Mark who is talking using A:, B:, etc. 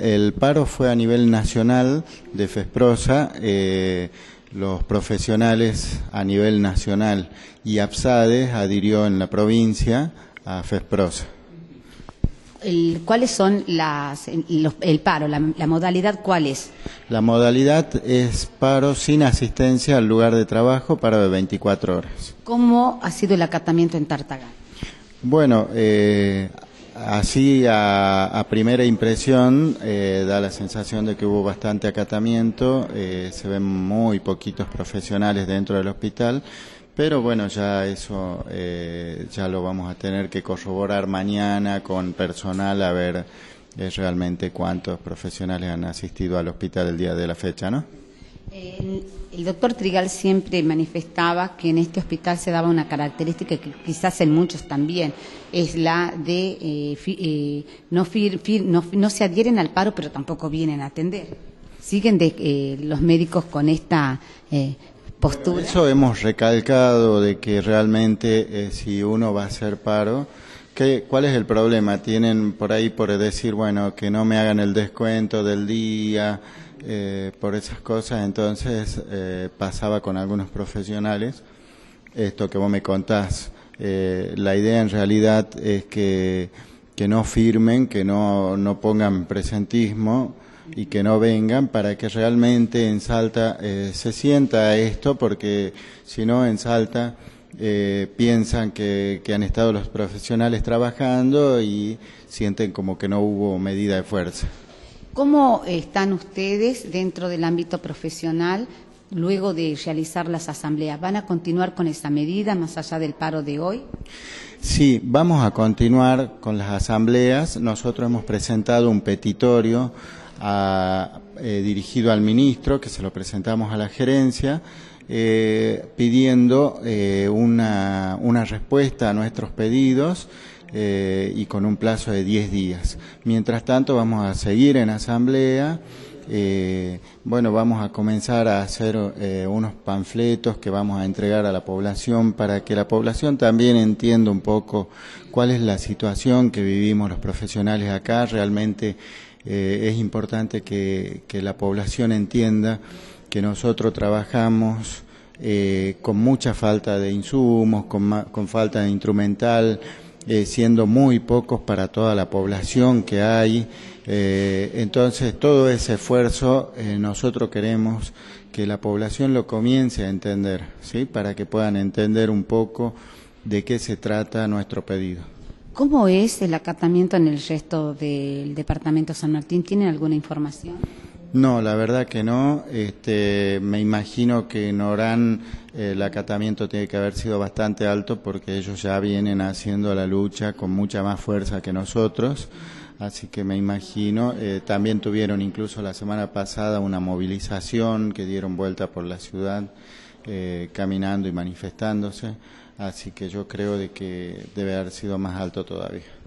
A: El paro fue a nivel nacional de FESPROSA, eh, los profesionales a nivel nacional y APSADES adhirió en la provincia a FESPROSA.
B: El- ¿Cuáles son las, los- el paro, la, la modalidad cuál es?
A: La modalidad es paro sin asistencia al lugar de trabajo, paro de 24 horas.
B: ¿Cómo ha sido el acatamiento en Tartagal?
A: Bueno, eh, así a, a primera impresión eh, da la sensación de que hubo bastante acatamiento, eh, se ven muy poquitos profesionales dentro del hospital, pero bueno, ya eso eh, ya lo vamos a tener que corroborar mañana con personal a ver eh, realmente cuántos profesionales han asistido al hospital el día de la fecha, ¿no?
B: El, doctor Trigal siempre manifestaba que en este hospital se daba una característica que quizás en muchos también, es la de eh, fi- eh, no, fir- fir- no, no se adhieren al paro, pero tampoco vienen a atender. ¿Siguen de, eh, los médicos con esta eh, postura?
A: Eso hemos recalcado de que realmente eh, si uno va a hacer paro, ¿qué, ¿cuál es el problema? Tienen por ahí por decir, bueno, que no me hagan el descuento del día, eh, por esas cosas, entonces eh, pasaba con algunos profesionales, esto que vos me contás. Eh, la idea en realidad es que, que no firmen, que no, no pongan presentismo, y que no vengan para que realmente en Salta eh, se sienta esto, porque si no en Salta eh, piensan que, que han estado los profesionales trabajando y sienten como que no hubo medida de fuerza.
B: ¿Cómo están ustedes dentro del ámbito profesional luego de realizar las asambleas? ¿Van a continuar con esa medida más allá del paro de hoy?
A: Sí, vamos a continuar con las asambleas. Nosotros hemos presentado un petitorio eh, dirigido al ministro, que se lo presentamos a la gerencia, eh, pidiendo eh, una, una respuesta a nuestros pedidos eh, y con un plazo de 10 días. Mientras tanto, vamos a seguir en asamblea. Eh, bueno, vamos a comenzar a hacer eh, unos panfletos que vamos a entregar a la población para que la población también entienda un poco cuál es la situación que vivimos los profesionales acá. Realmente eh, es importante que, que la población entienda que nosotros trabajamos con mucha falta de insumos, con, con falta de instrumental, eh, siendo muy pocos para toda la población que hay. Eh, entonces, todo ese esfuerzo eh, nosotros queremos que la población lo comience a entender, ¿sí? Para que puedan entender un poco de qué se trata nuestro pedido.
B: ¿Cómo es el acatamiento en el resto del departamento San Martín? ¿Tienen alguna información?
A: No, la verdad que no. Este, me imagino que en Orán eh, el acatamiento tiene que haber sido bastante alto porque ellos ya vienen haciendo la lucha con mucha más fuerza que nosotros. Así que me imagino, eh, también tuvieron incluso la semana pasada una movilización que dieron vuelta por la ciudad eh, caminando y manifestándose. Así que yo creo de que debe haber sido más alto todavía.